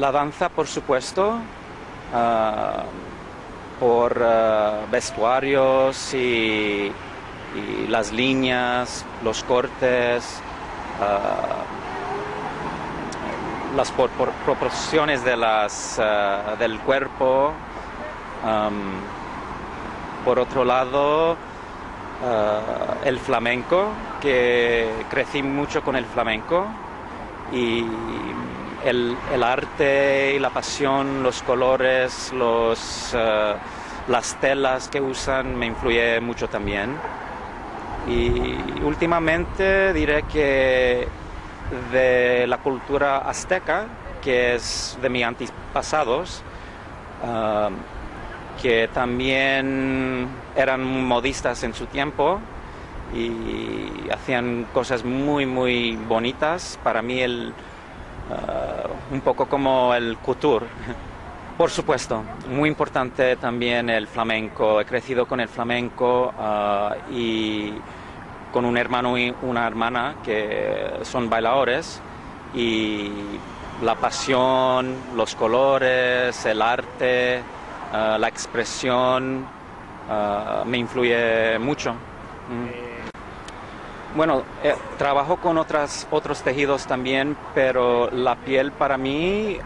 la danza, por supuesto, ah, por ah, vestuarios y, las líneas, los cortes, ah, las por- por- proporciones de las, del cuerpo. Por otro lado, el flamenco, que crecí mucho con el flamenco y el, arte y la pasión, los colores, los, ah, las telas que usan me influye mucho también. Y últimamente diré que de la cultura azteca, que es de mis antepasados, ah, que también eran modistas en su tiempo y hacían cosas muy, muy bonitas. Para mí, el, ah, un poco como el couture. Por supuesto, muy importante también el flamenco. He crecido con el flamenco ah, y con un hermano y una hermana que son bailadores y la pasión, los colores, el arte, ah, la expresión me influye mucho. Mm. Bueno, eh, trabajo con otras, otros tejidos también, pero la piel para mí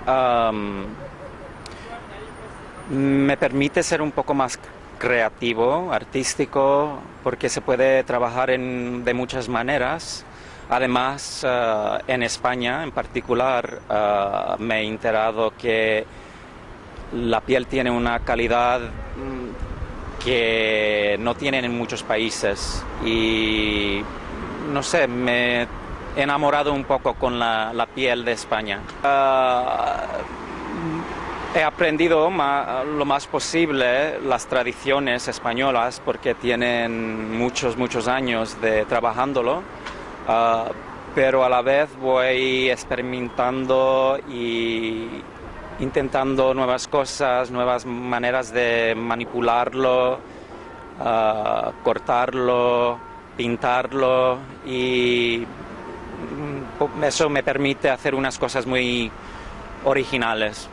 me permite ser un poco más creativo, artístico, porque se puede trabajar en- de muchas maneras. Además, ah, en España en particular, ah, me he enterado que la piel tiene una calidad mm, que no tienen en muchos países y no sé, me he enamorado un poco con la, piel de España. Ah, He aprendido ma- lo más posible las tradiciones españolas porque tienen muchos, muchos años de trabajándolo, ah, pero a la vez voy experimentando y intentando nuevas cosas, nuevas maneras de manipularlo, ah, cortarlo, pintarlo y mm, eso me permite hacer unas cosas muy originales.